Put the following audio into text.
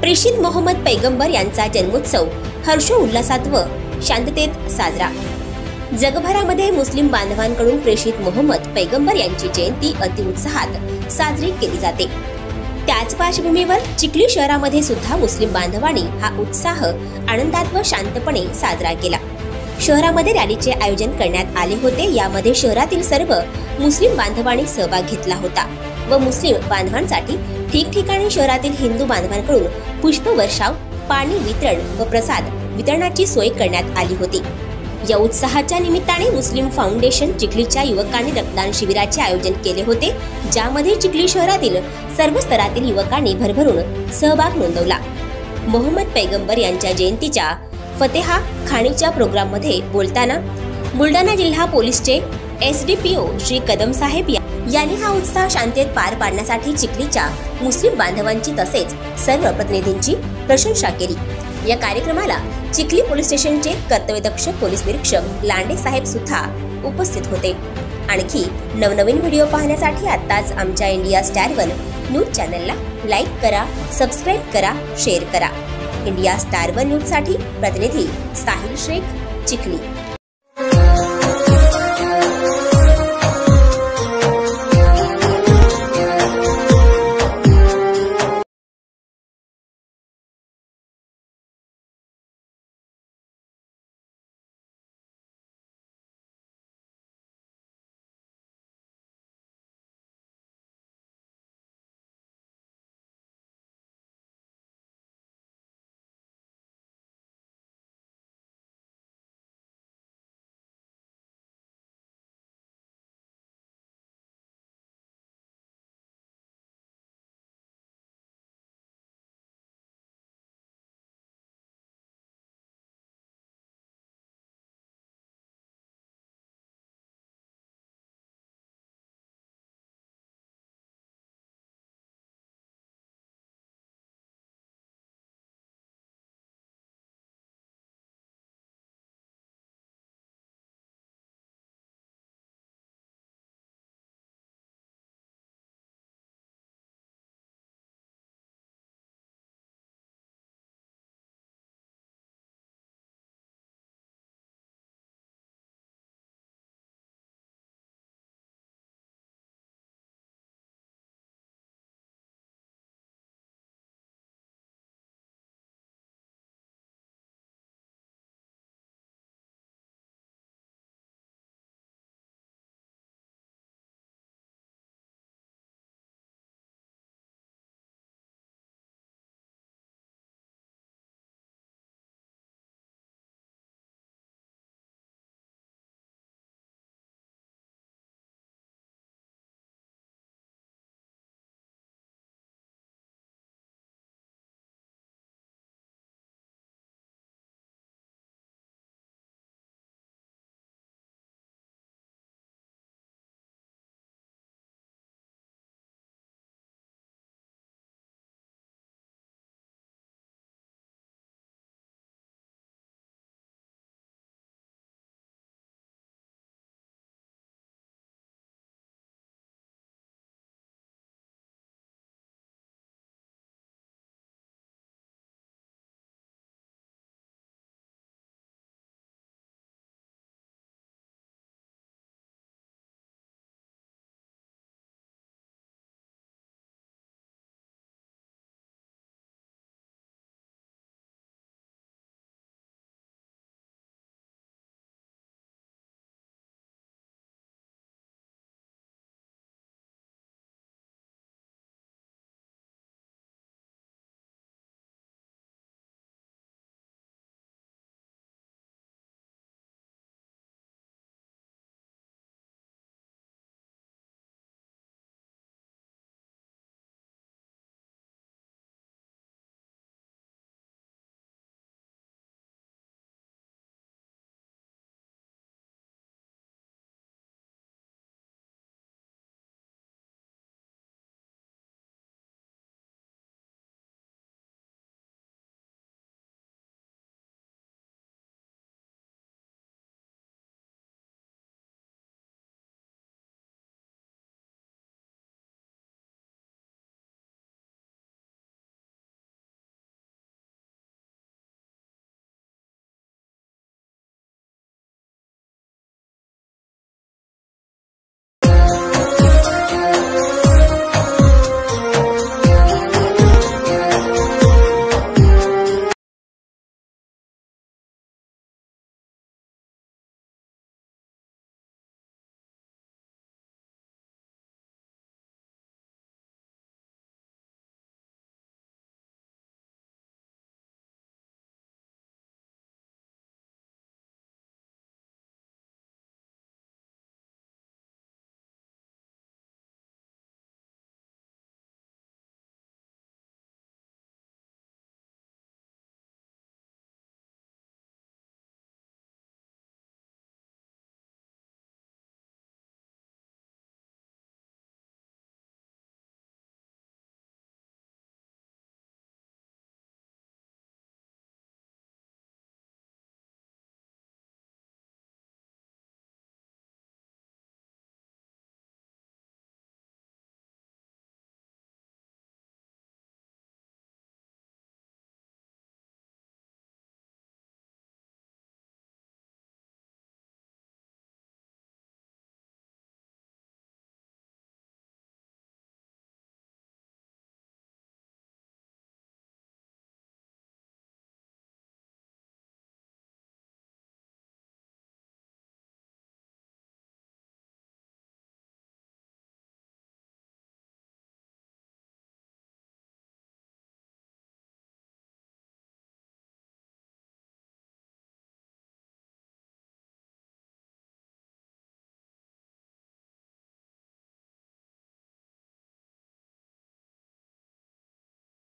प्रेषित मोहम्मद पैगंबर यांचा जन्मोत्सव हर्षोल्लासात व शांततेत साजरा. जगभरामध्ये मुस्लिम बांधवांकडून प्रेषित मोहम्मद पैगंबर यांची जयंती अतिउत्साहात साजरी केली जाते. त्याच पार्श्वभूमीवर चिखली शहरामध्ये सुद्धा मुस्लिम बांधवांनी हा उत्साह आनंदात व शांतपणे साजरा केला. शहरामध्ये रॅलीचे आयोजन करण्यात आले होते यामध्ये शहरातील सर्व मुस्लिम बांधवांनी सहभाग घेतला होता. व मुस्लिम बांधवांसाठी ठिकठिकाणी शहरातील हिंदू बांधवांकडून पुष्पवर्षाव पाणी वितरण व प्रसाद वितरणाची सोय करण्यात आली होती. या उत्साहाच्या निमित्ताने मुस्लिम फाउंडेशन चिखलीच्या युवकांनी रक्तदान शिबिराचे आयोजन केले होते ज्यामध्ये चिखली शहरातील सर्व स्तरातील युवकांनी भरभरून सहभाग नोंदवला. मोहम्मद पैगंबर यांच्या जयंतीच्या फतेहा खाणीच्या प्रोग्राममध्ये बोलताना बुलढाणा जिल्हा पोलीसचे S D P O Shri Kadam Saheb या- यांनी हा उत्साह शांततेत पार पाडण्यासाठी चिखलीच्या मुस्लिम बांधवांची तसेच सर्व प्रतिनिधींची प्रशंसा केली. या कार्यक्रमाला चिखली पोलीस स्टेशनचे कर्तव्यदक्ष पोलीस निरीक्षक लांडे साहेब सुद्धा उपस्थित होते. आणखी नवनवीन व्हिडिओ पाहण्यासाठी आत्ताच आमच्या इंडिया स्टार वन न्यूज चॅनलला लाईक करा सबस्क्राईब करा शेअर करा. इंडिया स्टार वन न्यूजसाठी प्रतिनिधी साहिल शेख चिखली.